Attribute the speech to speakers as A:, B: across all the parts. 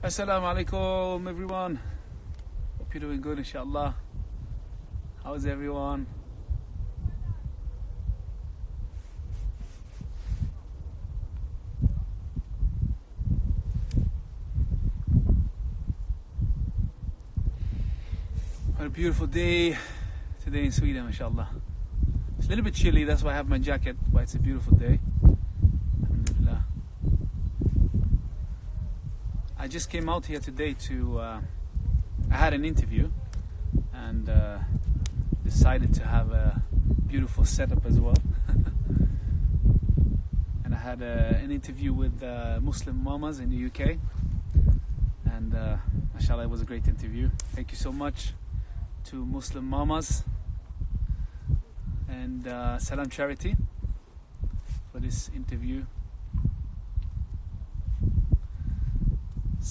A: Assalamu alaikum, everyone. Hope you're doing good, inshallah. How's everyone? What a beautiful day today in Sweden, mashallah. It's a little bit chilly, that's why I have my jacket, but it's a beautiful day. Alhamdulillah. I just came out here today to. Uh, I had an interview and uh, decided to have a beautiful setup as well. and I had uh, an interview with uh, Muslim mamas in the UK. And uh, mashallah, it was a great interview. Thank you so much to Muslim mamas and uh, Salam Charity for this interview.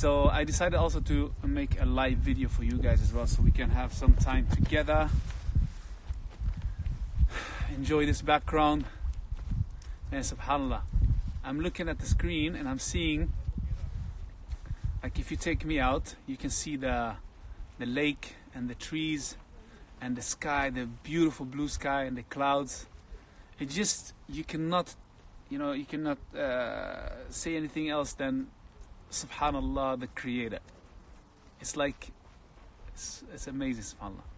A: So I decided also to make a live video for you guys as well, so we can have some time together, enjoy this background. And subhanallah, I'm looking at the screen and I'm seeing, like if you take me out, you can see the the lake and the trees and the sky, the beautiful blue sky and the clouds. It just you cannot, you know, you cannot uh, say anything else than Subhanallah, the Creator. It's like it's, it's amazing, Subhanallah.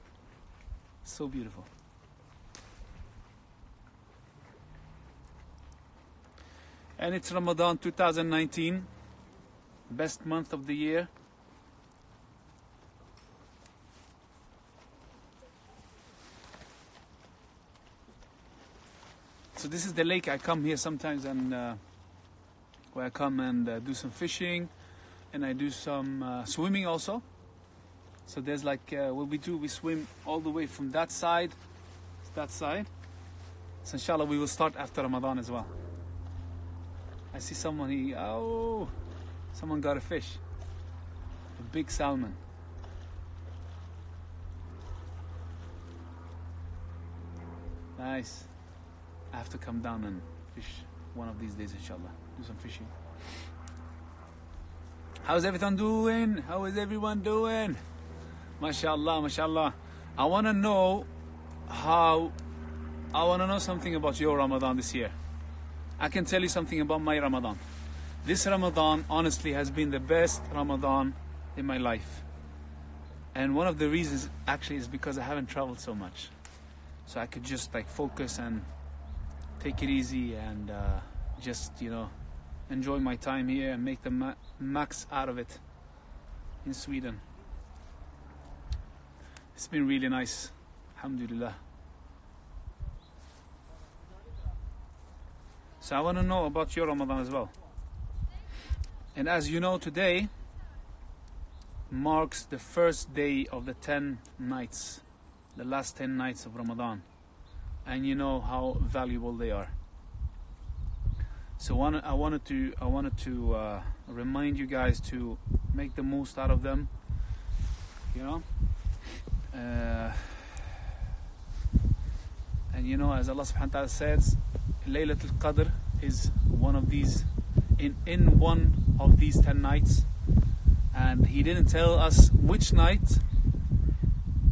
A: So beautiful. And it's Ramadan 2019, best month of the year. So this is the lake. I come here sometimes and uh, where I come and uh, do some fishing, and I do some uh, swimming also. So there's like uh, what we do. We swim all the way from that side, to that side. So inshallah we will start after Ramadan as well. I see someone. He oh, someone got a fish, a big salmon. Nice. I have to come down and fish one of these days, inshallah. Do some fishing. How's everyone doing? How is everyone doing? MashaAllah, MashaAllah. I want to know how, I want to know something about your Ramadan this year. I can tell you something about my Ramadan. This Ramadan, honestly, has been the best Ramadan in my life. And one of the reasons, actually, is because I haven't traveled so much. So I could just like focus and take it easy and uh, just you know enjoy my time here and make the ma- max out of it in Sweden. It's been really nice, alhamdulillah. So I want to know about your Ramadan as well. And as you know, today marks the first day of the 10 nights, the last 10 nights of Ramadan and you know how valuable they are. So I wanted to I wanted to uh, remind you guys to make the most out of them. You know, uh, and you know as Allah Subhanahu wa Taala says, Laylatul Qadr is one of these in in one of these ten nights, and He didn't tell us which night,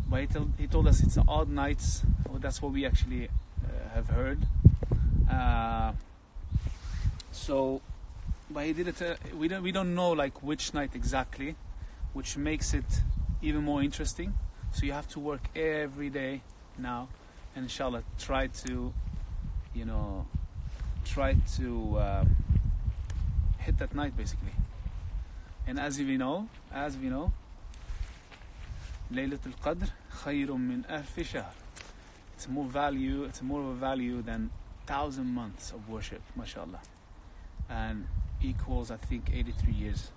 A: but He told, he told us it's odd nights that's what we actually uh, have heard. Uh, so, but he did it. Uh, we don't we don't know like which night exactly, which makes it even more interesting. So you have to work every day now, and inshallah try to, you know, try to uh, hit that night basically. And as we know, as we know, ليلة القدر خير من ألف شهر it's more value it's more of a value than thousand months of worship mashallah and equals i think 83 years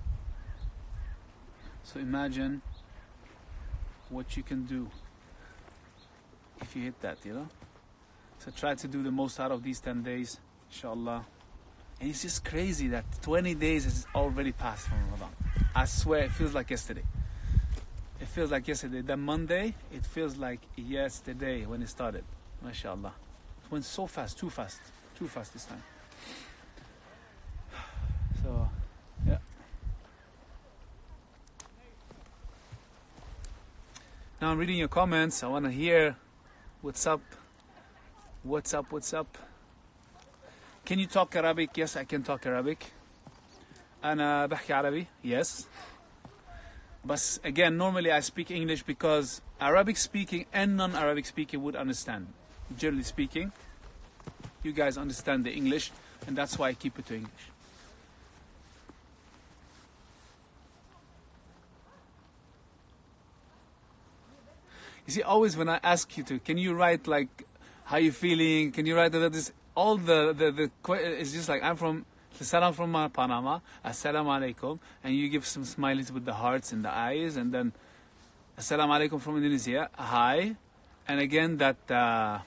A: so imagine what you can do if you hit that you know so try to do the most out of these 10 days inshallah and it's just crazy that 20 days is already passed from ramadan i swear it feels like yesterday it feels like yesterday. That Monday, it feels like yesterday when it started. MashaAllah. It went so fast, too fast, too fast this time. So, yeah. Now I'm reading your comments. I want to hear what's up. What's up? What's up? Can you talk Arabic? Yes, I can talk Arabic. أنا بحكي عربي. Yes. But again, normally I speak English because Arabic speaking and non-Arabic speaking would understand. Generally speaking, you guys understand the English, and that's why I keep it to English. You see, always when I ask you to, can you write like how you feeling? Can you write that this? All the the the it's just like I'm from Salam from Panama. Assalamu alaikum, and you give some smileys with the hearts and the eyes, and then Assalamu alaikum from Indonesia. Hi, and again that uh,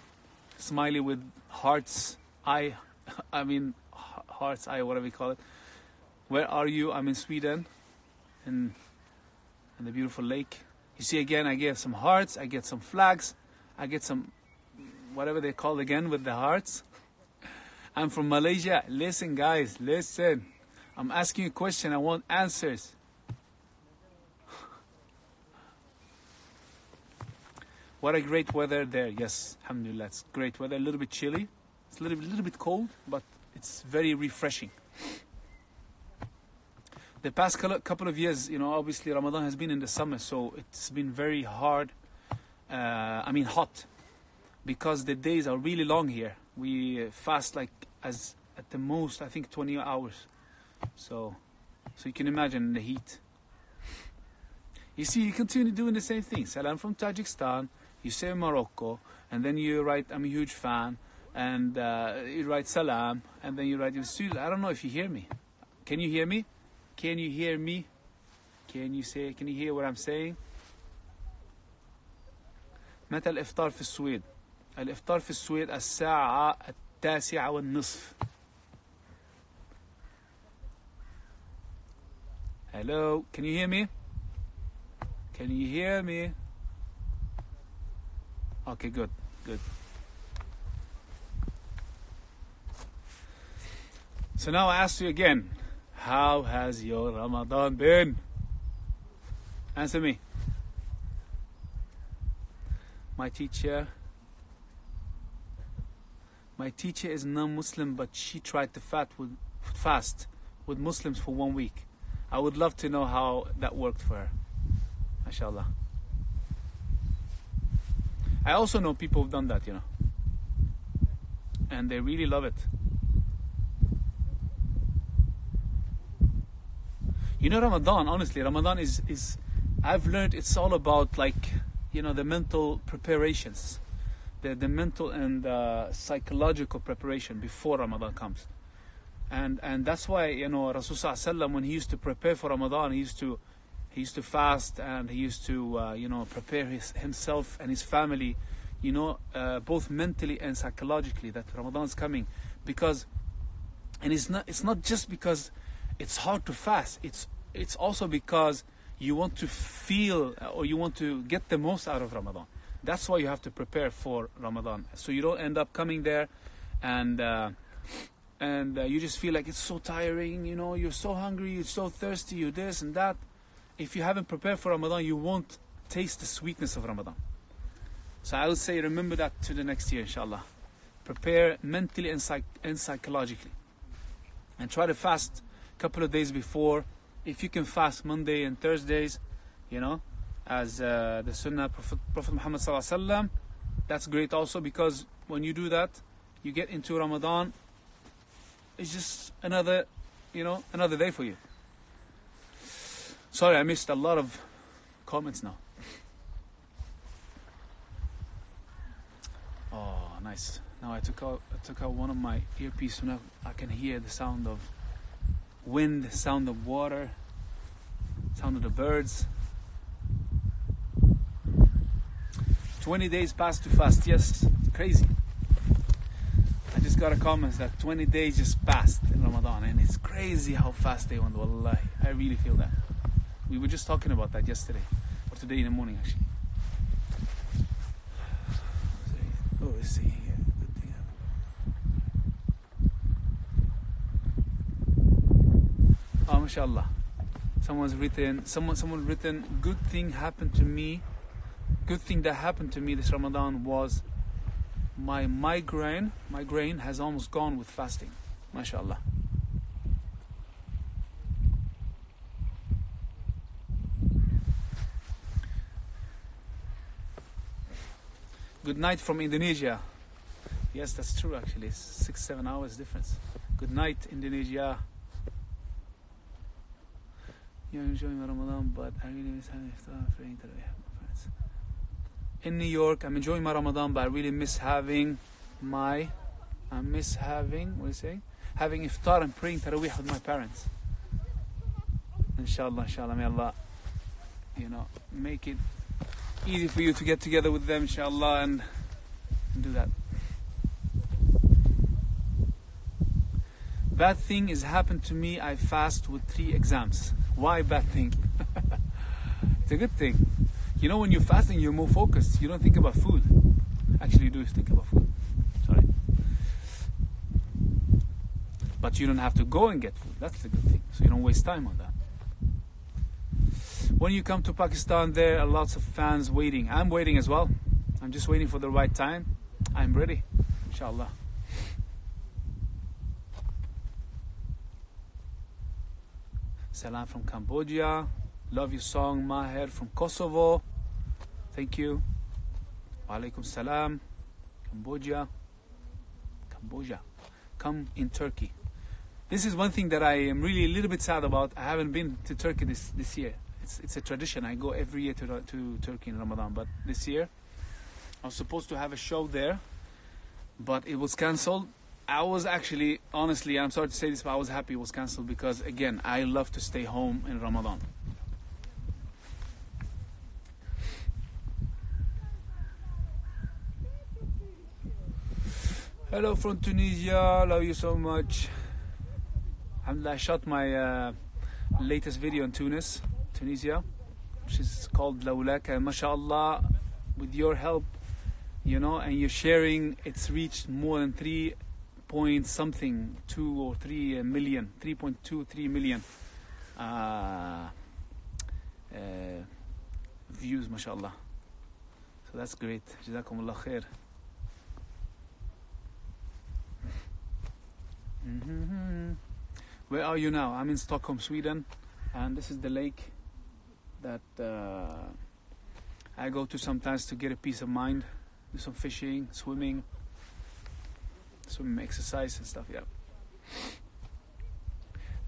A: smiley with hearts eye. I mean hearts eye, whatever you call it. Where are you? I'm in Sweden, in in the beautiful lake. You see, again, I get some hearts, I get some flags, I get some whatever they call again with the hearts. I'm from Malaysia. Listen, guys, listen. I'm asking you a question, I want answers. What a great weather there. Yes, alhamdulillah, it's great weather. A little bit chilly, it's a little, little bit cold, but it's very refreshing the past couple of years, you know, obviously Ramadan has been in the summer, so it's been very hard. Uh, I mean, hot, because the days are really long here. We fast like as at the most, I think, 20 hours. So, so you can imagine the heat. You see, you continue doing the same thing. Salam from Tajikistan. You say Morocco, and then you write, "I'm a huge fan," and uh, you write Salam, and then you write. I don't know if you hear me. Can you hear me? Can you hear me? Can you say can you hear what I'm saying? متى الإفطار في السويد؟ الإفطار في السويد الساعة التاسعة والنصف. Hello, can you hear me? Can you hear me? Okay, good, good. So now I ask you again, how has your Ramadan been? Answer me. My teacher. My teacher is non-Muslim, but she tried to fast with, fast with Muslims for one week. I would love to know how that worked for her. MashaAllah. I also know people who've done that, you know. And they really love it. You know, Ramadan, honestly, Ramadan is, is I've learned it's all about like, you know, the mental preparations, the, the mental and uh, psychological preparation before Ramadan comes. And and that's why, you know, Rasulullah when he used to prepare for Ramadan, he used to he used to fast and he used to, uh, you know, prepare his, himself and his family, you know, uh, both mentally and psychologically that Ramadan is coming. Because, and it's not, it's not just because it's hard to fast. It's it's also because you want to feel uh, or you want to get the most out of Ramadan. That's why you have to prepare for Ramadan, so you don't end up coming there, and uh, and uh, you just feel like it's so tiring. You know, you're so hungry, you're so thirsty, you're this and that. If you haven't prepared for Ramadan, you won't taste the sweetness of Ramadan. So I would say, remember that to the next year, inshallah. Prepare mentally and, psych- and psychologically, and try to fast a couple of days before. If you can fast Monday and Thursdays, you know, as uh, the Sunnah Prophet, Prophet Muhammad sallallahu that's great also because when you do that, you get into Ramadan. It's just another, you know, another day for you. Sorry, I missed a lot of comments now. Oh, nice. Now I took out I took out one of my earpiece so now I can hear the sound of wind, sound of water, sound of the birds. 20 days passed too fast, yes, crazy. I just got a comment that 20 days just passed in Ramadan and it's crazy how fast they went, wallahi. I really feel that. We were just talking about that yesterday, or today in the morning actually. Oh, see here. Good thing Mashallah. Someone's written, someone, someone written, good thing happened to me good thing that happened to me this Ramadan was my migraine migraine has almost gone with fasting. MashaAllah. Good night from Indonesia. Yes, that's true actually. Six, seven hours difference. Good night, Indonesia. You're enjoying Ramadan, but I really miss having iftar praying Tarawih my. In New York, I'm enjoying my Ramadan, but I really miss having my, I miss having, what are you saying? Having iftar and praying Tarawih with my parents. Inshallah, inshallah, may Allah, you know, make it easy for you to get together with them, inshallah, and, and do that. Bad thing has happened to me. I fast with three exams. Why bad thing? it's a good thing. You know, when you're fasting, you're more focused. You don't think about food. Actually, you do think about food. Sorry. But you don't have to go and get food. That's the good thing. So you don't waste time on that. When you come to Pakistan, there are lots of fans waiting. I'm waiting as well. I'm just waiting for the right time. I'm ready, inshallah. Salam from Cambodia. Love your song, Maher from Kosovo. Thank you. Walaikum salam. Cambodia. Cambodia. Come in Turkey. This is one thing that I am really a little bit sad about. I haven't been to Turkey this, this year. It's, it's a tradition. I go every year to, to Turkey in Ramadan. But this year, I was supposed to have a show there, but it was cancelled I was actually, honestly, I'm sorry to say this, but I was happy it was cancelled because, again, I love to stay home in Ramadan. Hello from Tunisia, love you so much. I shot my uh, latest video in Tunis, Tunisia, which is called Lawlaka. And MashaAllah, with your help, you know, and you're sharing, it's reached more than three point something, two or three million, 3.23 million uh, uh, views, mashallah. So that's great. Jazakumullah khair. Mm-hmm. Where are you now? I'm in Stockholm, Sweden, and this is the lake that uh, I go to sometimes to get a peace of mind, do some fishing, swimming some exercise and stuff. Yeah.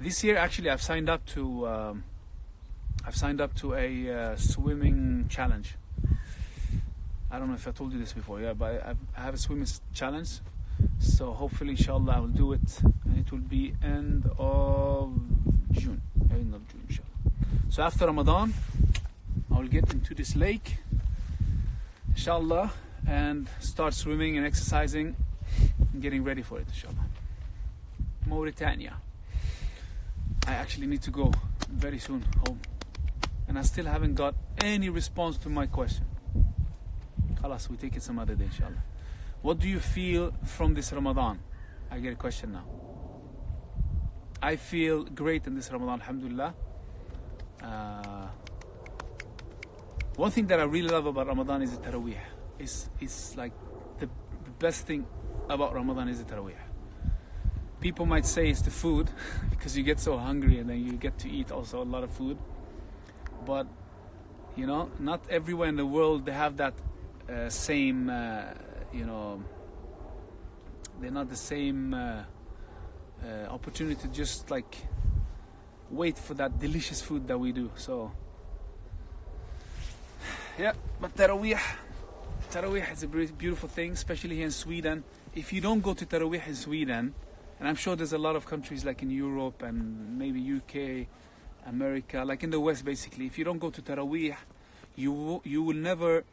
A: This year, actually, I've signed up to um, I've signed up to a uh, swimming challenge. I don't know if I told you this before, yeah, but I, I have a swimming challenge. So hopefully, inshallah, I will do it, and it will be end of June. End of June, inshallah. So after Ramadan, I will get into this lake, inshallah, and start swimming and exercising getting ready for it, inshallah. Mauritania. I actually need to go very soon home. And I still haven't got any response to my question. Khalas, we take it some other day, inshallah. What do you feel from this Ramadan? I get a question now. I feel great in this Ramadan, alhamdulillah. Uh, one thing that I really love about Ramadan is the Taraweeh. It's, it's like the best thing about Ramadan is the Taraweeh. People might say it's the food because you get so hungry and then you get to eat also a lot of food. But you know, not everywhere in the world they have that uh, same, uh, you know, they're not the same uh, uh opportunity to just like wait for that delicious food that we do. So, yeah, but Taraweeh, Taraweeh is a beautiful thing, especially here in Sweden if you don't go to Taraweeh in Sweden, and I'm sure there's a lot of countries like in Europe and maybe UK, America, like in the West basically, if you don't go to Taraweeh, you, you will never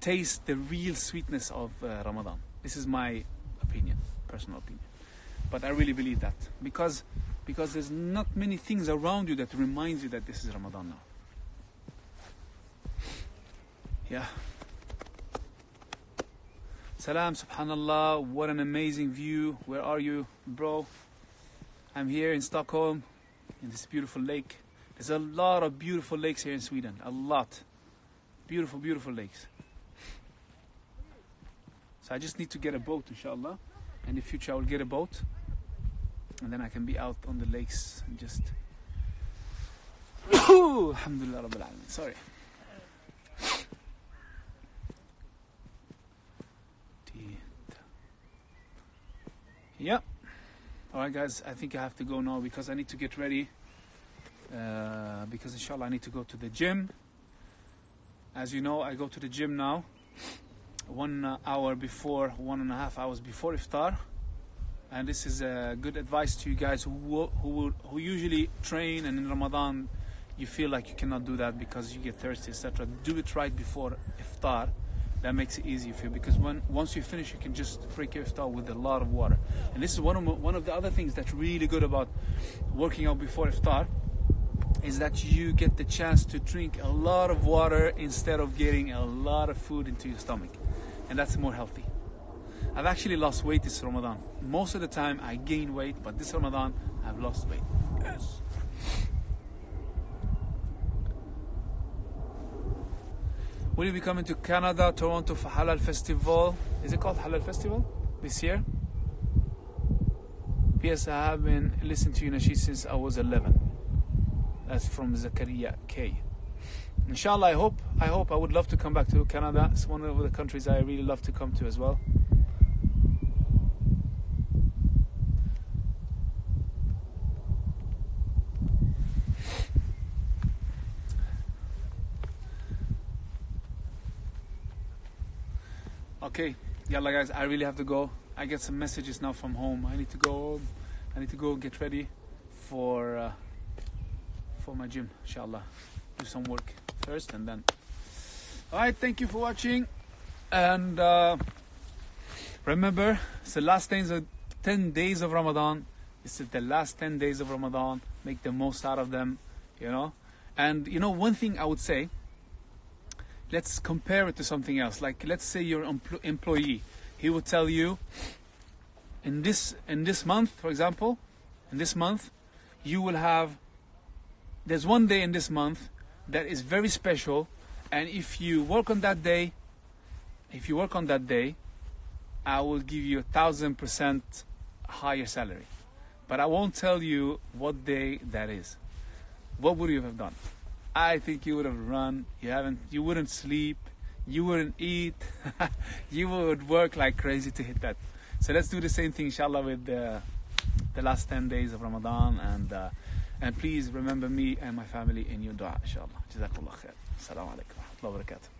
A: taste the real sweetness of uh, Ramadan. This is my opinion, personal opinion. But I really believe that because because there's not many things around you that reminds you that this is Ramadan now. Yeah. Salam, subhanallah, what an amazing view. Where are you, bro? I'm here in Stockholm, in this beautiful lake. There's a lot of beautiful lakes here in Sweden, a lot. Beautiful, beautiful lakes. So I just need to get a boat, inshallah. In the future, I will get a boat, and then I can be out on the lakes and just. Alhamdulillah Rabbil. Sorry. Yeah. All right, guys. I think I have to go now because I need to get ready. Uh, because inshallah I need to go to the gym. As you know, I go to the gym now one uh, hour before, one and a half hours before iftar. And this is a good advice to you guys who who who usually train and in Ramadan you feel like you cannot do that because you get thirsty, etc. Do it right before iftar. That makes it easier for you because when once you finish, you can just break your iftar with a lot of water. And this is one of one of the other things that's really good about working out before iftar is that you get the chance to drink a lot of water instead of getting a lot of food into your stomach. And that's more healthy. I've actually lost weight this Ramadan. Most of the time I gain weight, but this Ramadan I've lost weight. Yes. Will you be coming to Canada, Toronto for Halal Festival? Is it called Halal Festival this year? Yes, I have been listening to you, Nashi, since I was 11. That's from Zakaria K. Inshallah, I hope. I hope. I would love to come back to Canada. It's one of the countries I really love to come to as well. Okay, yalla guys, I really have to go. I get some messages now from home. I need to go. I need to go get ready for. Uh, for my gym, inshallah. Do some work first and then. Alright, thank you for watching. And uh, remember, it's the last 10 days of Ramadan. Is the last 10 days of Ramadan. Make the most out of them, you know. And you know, one thing I would say, let's compare it to something else. Like, let's say you're employee. He will tell you, in this in this month, for example, in this month, you will have there's one day in this month that is very special and if you work on that day if you work on that day i will give you a thousand percent higher salary but i won't tell you what day that is what would you have done i think you would have run you haven't you wouldn't sleep you wouldn't eat you would work like crazy to hit that so let's do the same thing inshallah with the, the last 10 days of ramadan and uh, and please remember me and my family in your dua, inshallah. Jazakallah khair. Assalamu alaikum wa barakatuh.